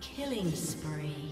Killing spree.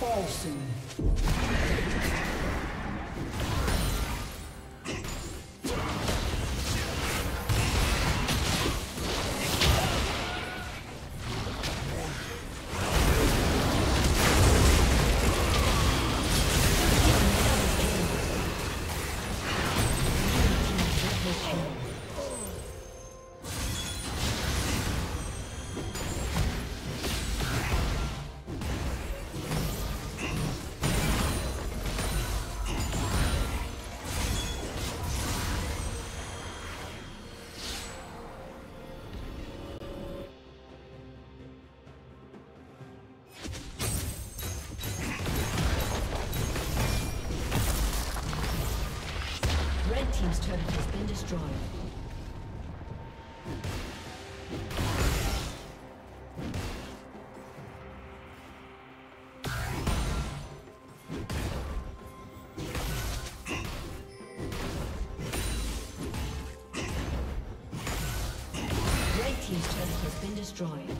Fall soon. destroyed.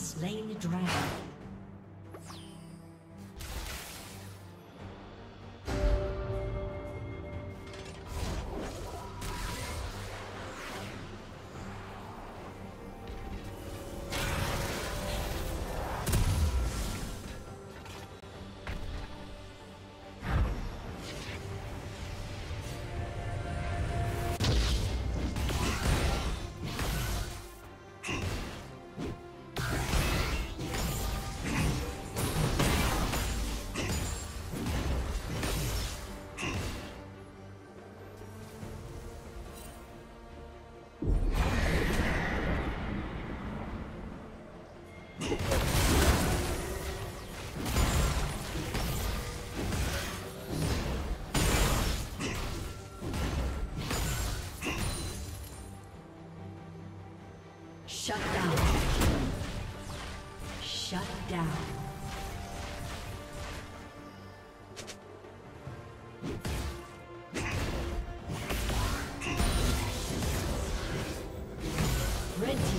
Slain the dragon.